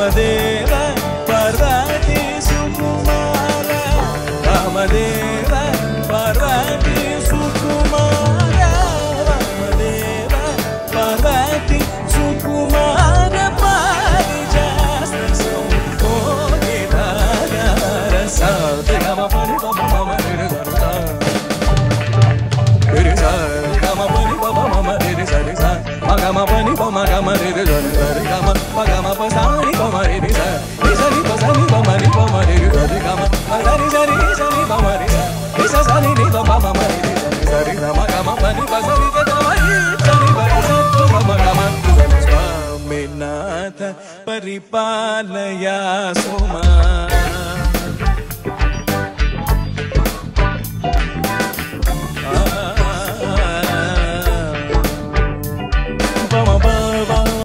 वामदेव पार्वती सुकुमार। रामदेव, पार्वती सुकुमार। रामदेव, पार्वती सुकुमार। पारिजास्तसौ सा गम परि गम मम रि सा गम परि गम मम रि सा सा म पनि प म गम సరి సరి సరి బమరి నిస సరి ని బమ బమరి సరి నమ గమ పని బసరి గమరి సరి బరి సత్తు మమ గమ స్వామినాథ పరిపాలయా సుమా బమ బమ